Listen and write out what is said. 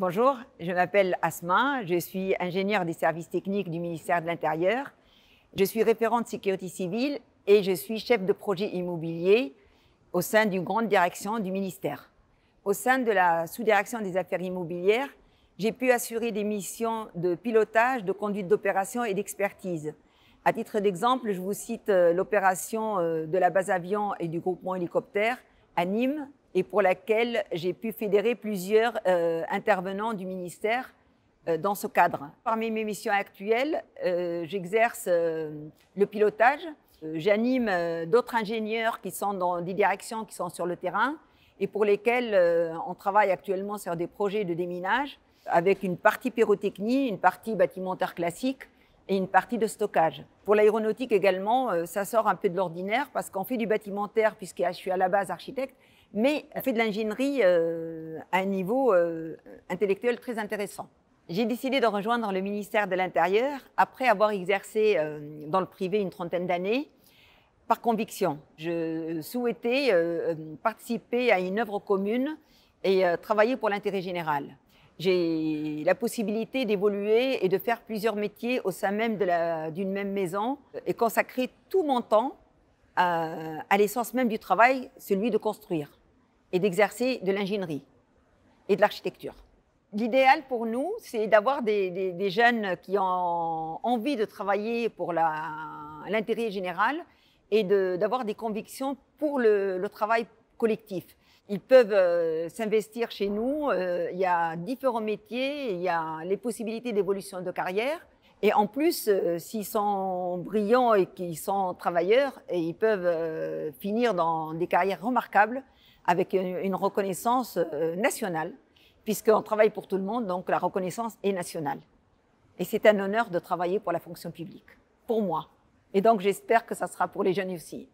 Bonjour, je m'appelle Asma, je suis ingénieure des services techniques du ministère de l'Intérieur. Je suis référente sécurité civile et je suis chef de projet immobilier au sein d'une grande direction du ministère. Au sein de la sous-direction des affaires immobilières, j'ai pu assurer des missions de pilotage, de conduite d'opération et d'expertise. À titre d'exemple, je vous cite euh, l'opération euh, de la base avion et du groupement hélicoptère à Nîmes et pour laquelle j'ai pu fédérer plusieurs euh, intervenants du ministère dans ce cadre. Parmi mes missions actuelles, j'exerce le pilotage, j'anime d'autres ingénieurs qui sont dans des directions qui sont sur le terrain et pour lesquels on travaille actuellement sur des projets de déminage avec une partie pyrotechnie, une partie bâtimentaire classique et une partie de stockage. Pour l'aéronautique également, euh, ça sort un peu de l'ordinaire parce qu'on fait du bâtimentaire, puisque je suis à la base architecte, mais on fait de l'ingénierie euh, à un niveau euh, intellectuel très intéressant. J'ai décidé de rejoindre le ministère de l'Intérieur après avoir exercé dans le privé une trentaine d'années par conviction. Je souhaitais participer à une œuvre commune et travailler pour l'intérêt général j'ai la possibilité d'évoluer et de faire plusieurs métiers au sein même d'une même maison et consacrer tout mon temps à, l'essence même du travail, celui de construire et d'exercer de l'ingénierie et de l'architecture. L'idéal pour nous, c'est d'avoir des, jeunes qui ont envie de travailler pour l'intérêt général et d'avoir des convictions pour le travail collectif. Ils peuvent euh, s'investir chez nous. Euh, il y a différents métiers, il y a les possibilités d'évolution de carrière. Et en plus, euh, s'ils sont brillants et qu'ils sont travailleurs, et ils peuvent finir dans des carrières remarquables avec une, reconnaissance nationale, puisqu'on travaille pour tout le monde, donc la reconnaissance est nationale. Et c'est un honneur de travailler pour la fonction publique, pour moi. Et donc j'espère que ça sera pour les jeunes aussi.